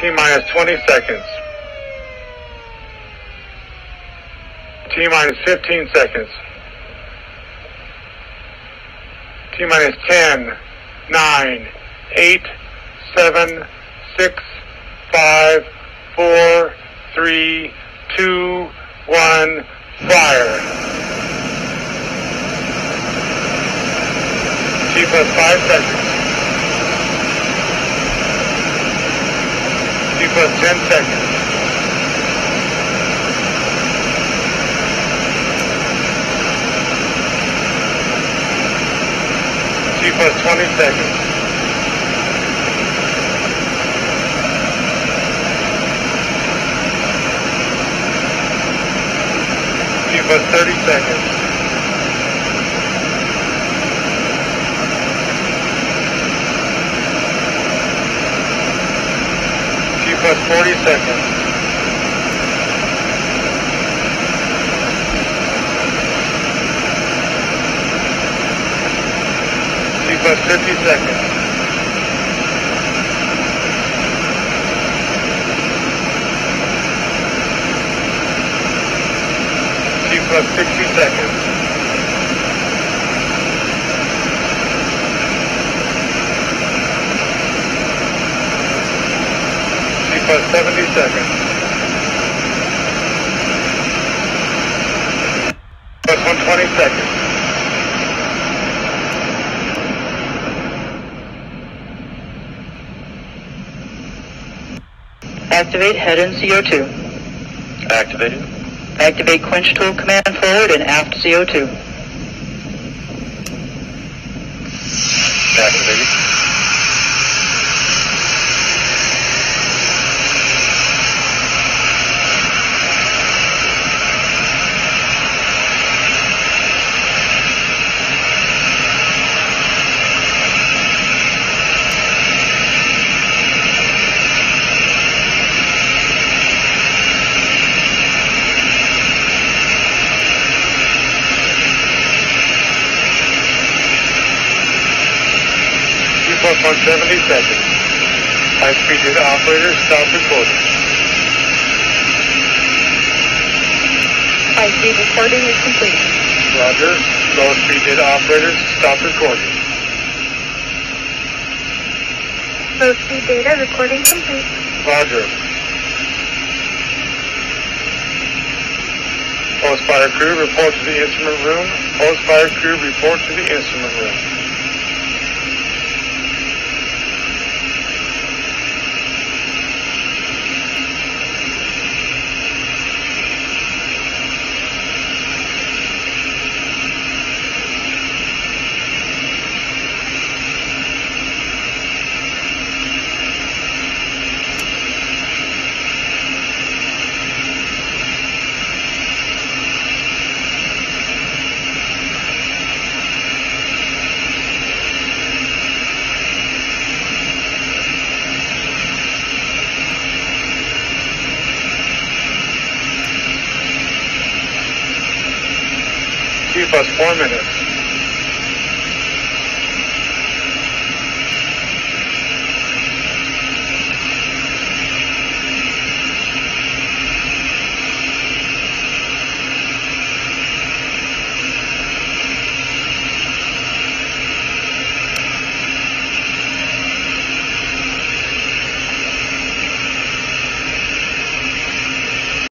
T minus 20 seconds. T minus 15 seconds. T minus 10, 9, 8, 7, 6, 5, 4, 3, 2, 1, fire. T plus 5 seconds. T plus 10 seconds. T plus 20 seconds. T plus 30 seconds. T plus 40 seconds. Plus 50 seconds. T plus 60 seconds. T plus 70 seconds. Plus 120 seconds. Activate head and CO2. Activated. Activate quench tool command forward and aft CO2. Activated. T plus 170 seconds. High-speed data operator, stop recording. High-speed recording is complete. Roger. Low-speed data operator, stop recording. Low speed data recording complete. Roger. Post-fire crew, report to the instrument room. Post-fire crew, report to the instrument room. Four minutes.